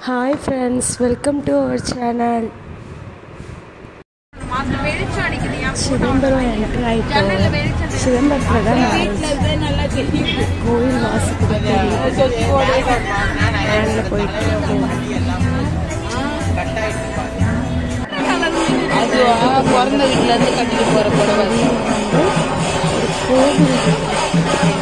Hi friends welcome to our channel Chidambaram enter ஆகிட்டோம் சிதம்பரத்தில் தான் நான் கோயில் வாசத்துக்கு வேனில் போயிட்டு இருக்கோம் பிறந்த வீட்டுல இருந்து கட்டிட்டு போற புடவை. ஒரு கோவில்.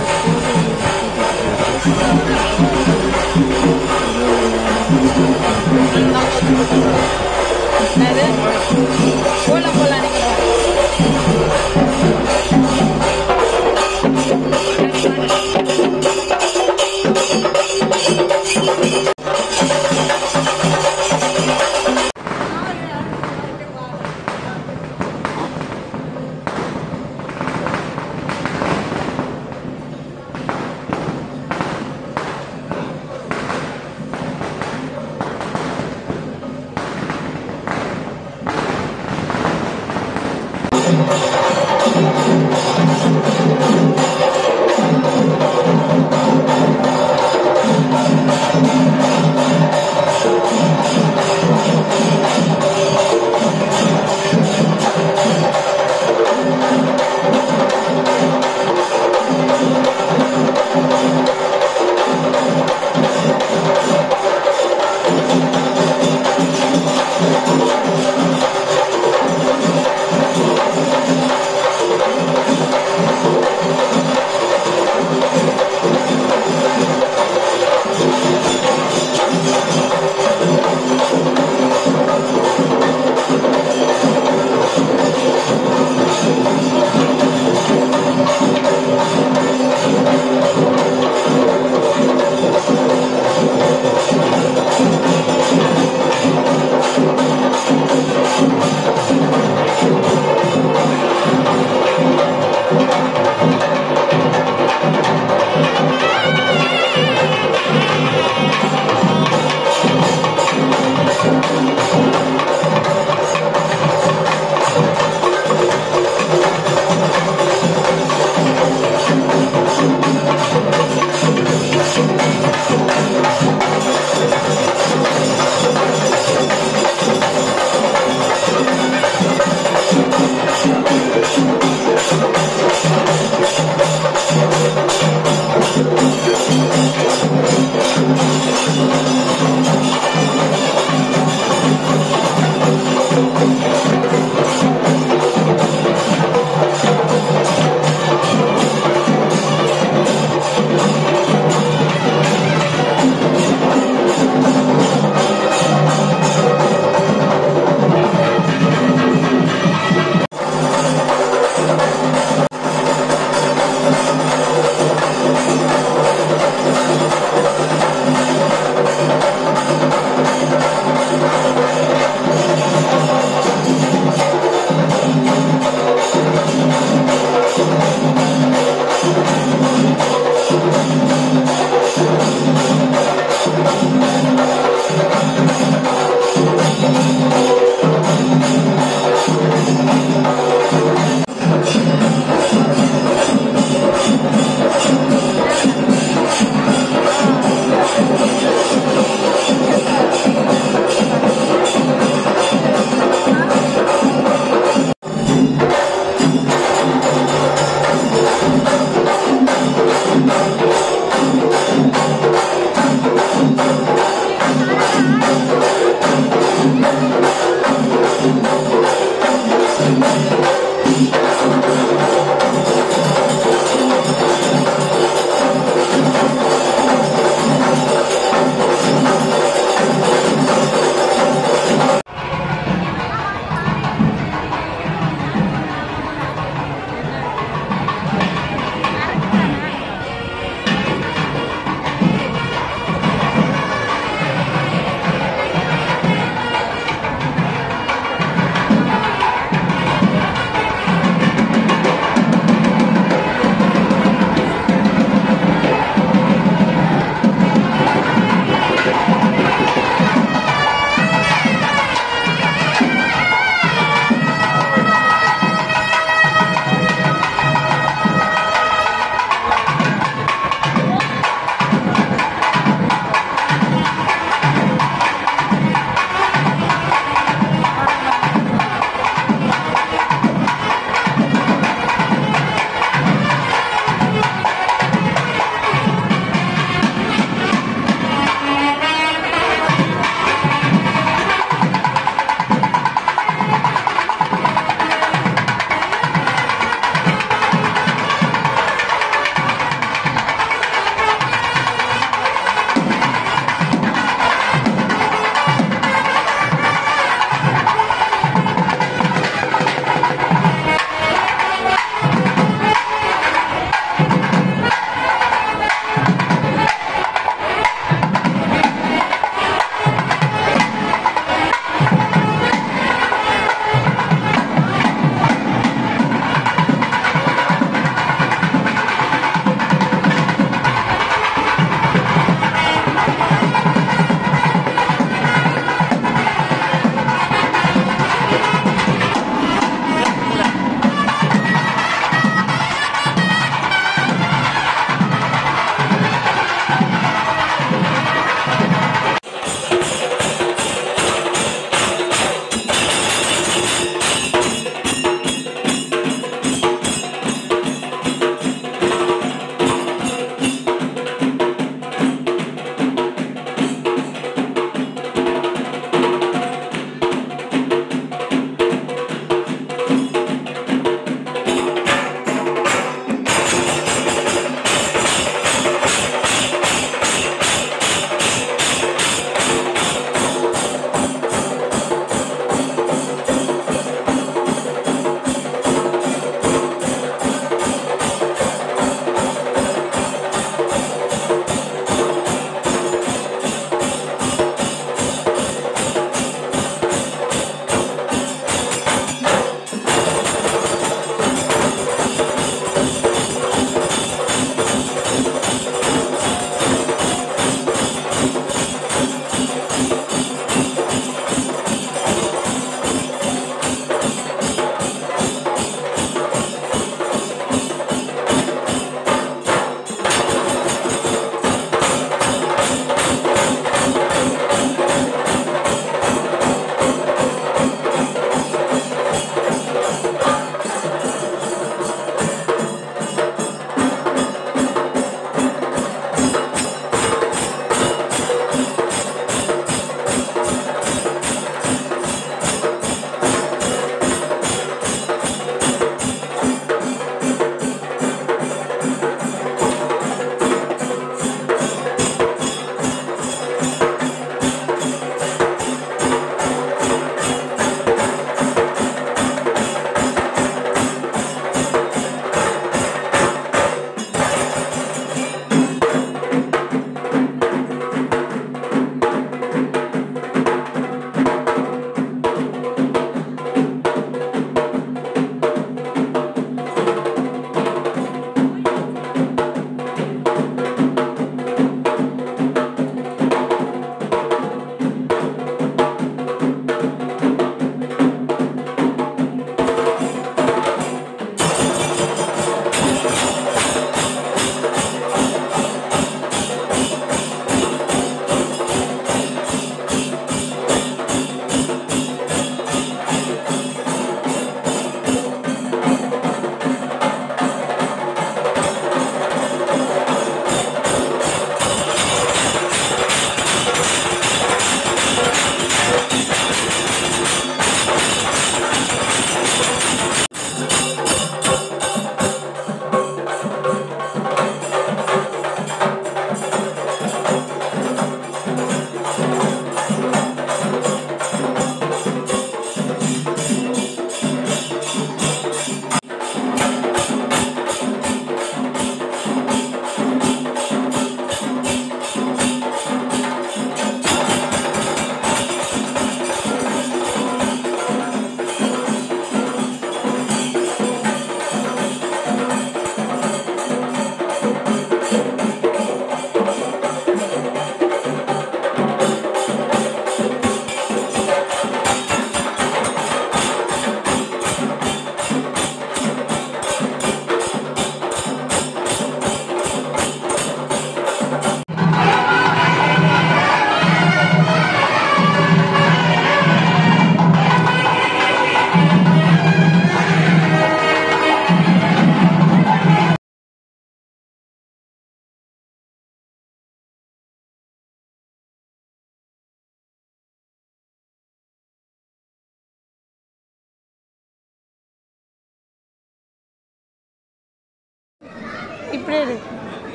这里。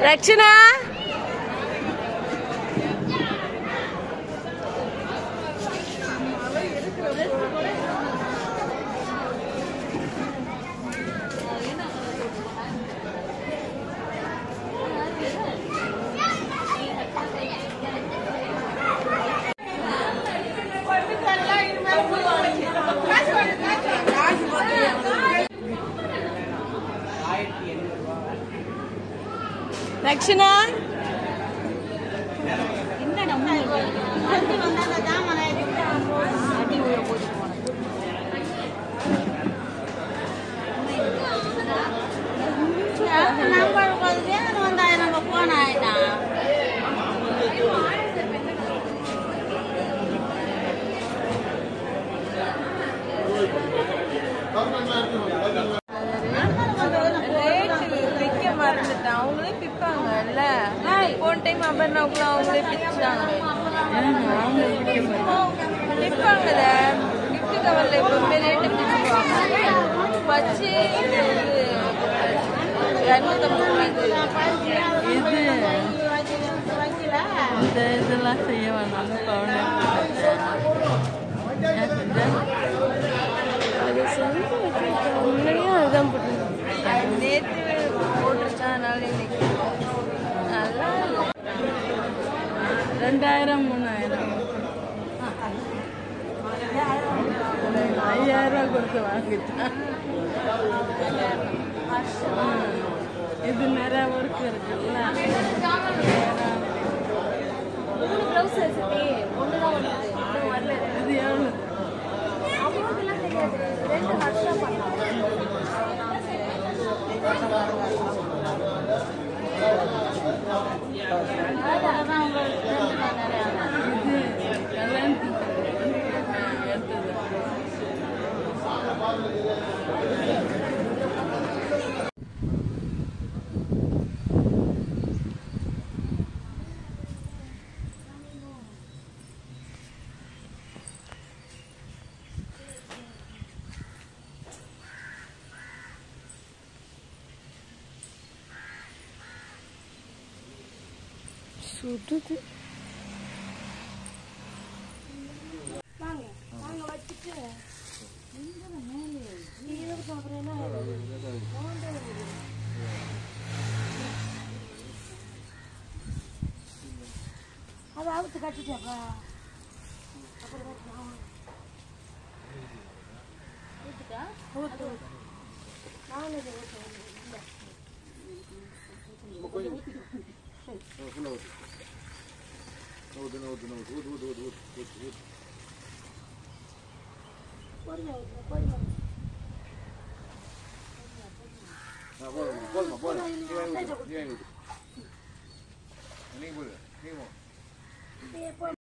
रक्षना பிப்பாங்கல்ல கிஃப்ட் கவர்ல எப்பவுமே ரேட்டு பிச்சுவாங்க வச்சு இரநூத்தம்பது ரூபாய்க்கு இது இந்த இதெல்லாம் செய்ய வேணாம் அது செஞ்சு வச்சிருக்கேன் அதுதான் நேற்று போட்டுருச்சா அதனால இன்னைக்கு ரெண்டாயிரம் மூணாயிரம். ஐயாயிரம் கொடுத்து வாங்கிட்டேன் இது நிறைய ஒர்க் இருக்குல்ல. இது எவ்வளோ சுடுது. அது அவுத்து கட்டிட்டேப்பா அப்புறம் ஊற்றுட்டா ஊற்று ஊற்று நானும் இதை ஊற்று இல்லை ಹೌದು ಹೌದು ಹೌದು ಹೌದು ಹೌದು ಹೌದು ಹೌದು ಹೌದು ನೀವು ನೀವು